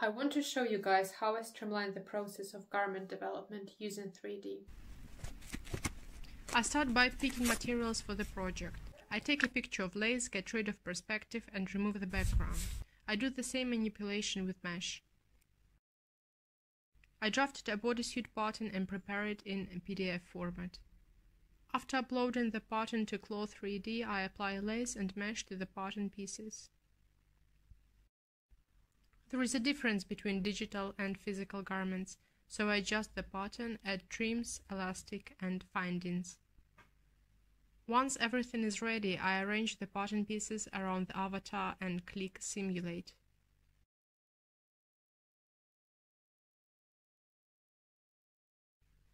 I want to show you guys how I streamline the process of garment development using 3D. I start by picking materials for the project. I take a picture of lace, get rid of perspective and remove the background. I do the same manipulation with mesh. I drafted a bodysuit pattern and prepare it in PDF format. After uploading the pattern to Clo3D, I apply lace and mesh to the pattern pieces. There is a difference between digital and physical garments, so I adjust the pattern, add trims, elastic and findings. Once everything is ready, I arrange the pattern pieces around the avatar and click Simulate.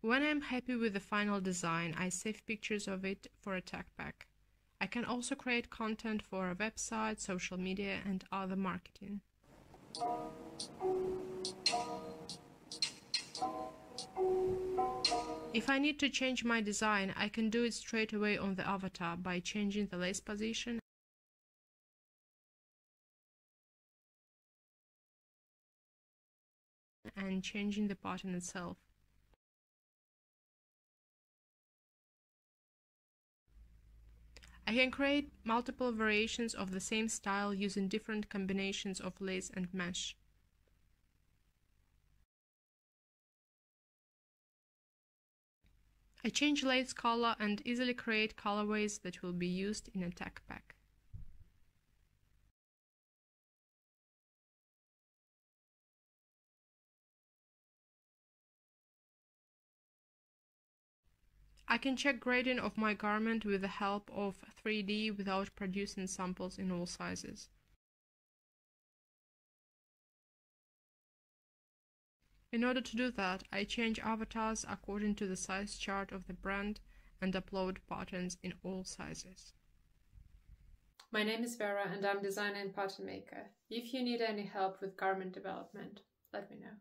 When I'm happy with the final design, I save pictures of it for a tech pack. I can also create content for a website, social media and other marketing. If I need to change my design, I can do it straight away on the avatar by changing the lace position and changing the pattern itself. I can create multiple variations of the same style using different combinations of lace and mesh. I change lace color and easily create colorways that will be used in a tech pack. I can check grading of my garment with the help of 3D without producing samples in all sizes. In order to do that, I change avatars according to the size chart of the brand and upload patterns in all sizes. My name is Vera and I'm designer and pattern maker. If you need any help with garment development, let me know.